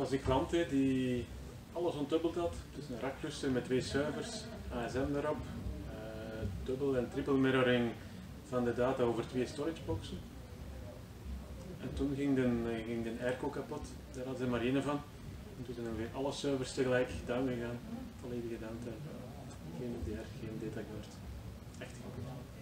als die klant die alles ontdubbeld had, dus een rakkluster met twee servers, ASM erop, uh, dubbel en triple mirroring van de data over twee storage boxen. En toen ging de, ging de airco kapot, daar hadden ze maar één van. En toen zijn weer alle servers tegelijk down gegaan, volledige downtime. Geen DR, geen data gehoord. Echt kapot